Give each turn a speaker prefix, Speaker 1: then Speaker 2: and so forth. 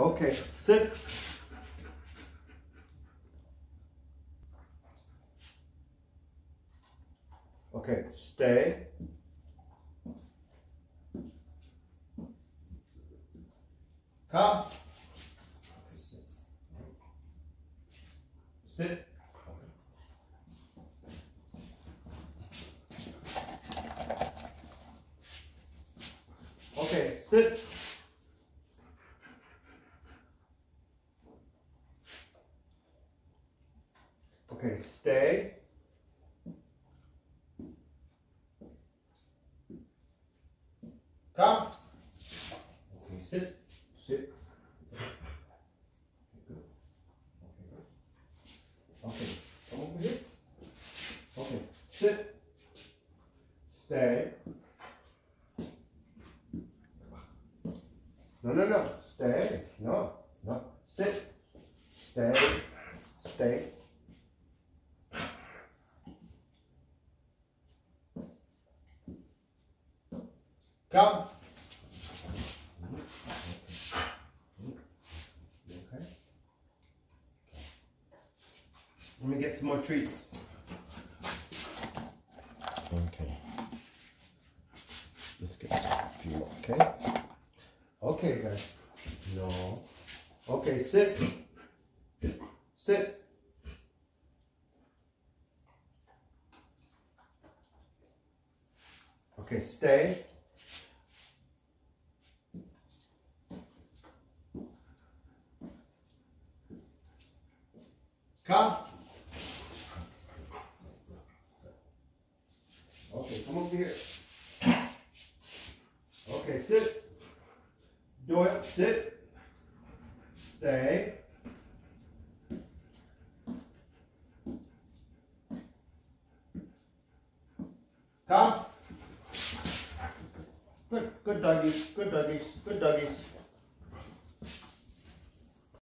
Speaker 1: Okay, sit. Okay, stay. Come. Okay, sit. Sit. Okay, sit. Okay, stay. Come. Okay, sit. Sit. Okay, good. Okay, good. Okay, come over here. Okay, sit. Stay. No, no, no. Stay. No, no. Sit. Stay. Stay. Come. Okay. Let me get some more treats. Okay. Let's get a few more, okay? Okay, guys. No. Okay, sit. Sit. Okay, stay. Come. Okay, come over here. Okay, sit. Do it. Sit. Stay. Come. Good, good doggies, good doggies, good doggies.